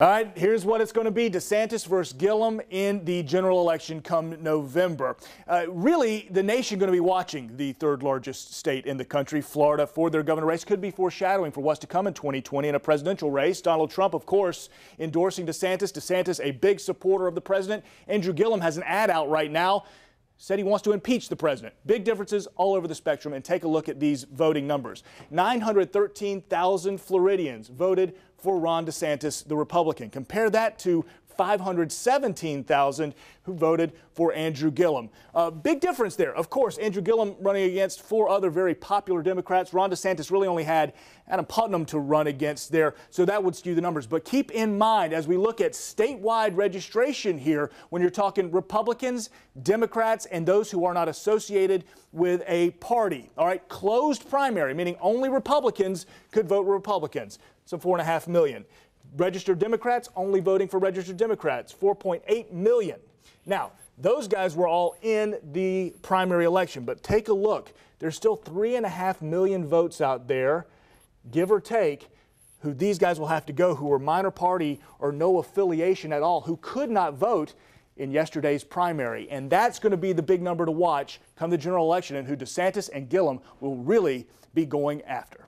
All right, here's what it's going to be DeSantis versus Gillum in the general election come November. Uh, really, the nation going to be watching the third largest state in the country, Florida, for their governor race. Could be foreshadowing for what's to come in 2020 in a presidential race. Donald Trump, of course, endorsing DeSantis. DeSantis, a big supporter of the president. Andrew Gillum has an ad out right now said he wants to impeach the president. Big differences all over the spectrum. And take a look at these voting numbers 913,000 Floridians voted for Ron DeSantis, the Republican. Compare that to 517,000 who voted for Andrew Gillum. Uh, big difference there. Of course, Andrew Gillum running against four other very popular Democrats. Ron DeSantis really only had Adam Putnam to run against there, so that would skew the numbers. But keep in mind, as we look at statewide registration here, when you're talking Republicans, Democrats, and those who are not associated with a party. All right, closed primary, meaning only Republicans could vote Republicans, so four and a half million. Registered Democrats only voting for registered Democrats, 4.8 million. Now, those guys were all in the primary election, but take a look. There's still three and a half million votes out there, give or take, who these guys will have to go who are minor party or no affiliation at all, who could not vote in yesterday's primary. And that's going to be the big number to watch come the general election and who DeSantis and Gillum will really be going after.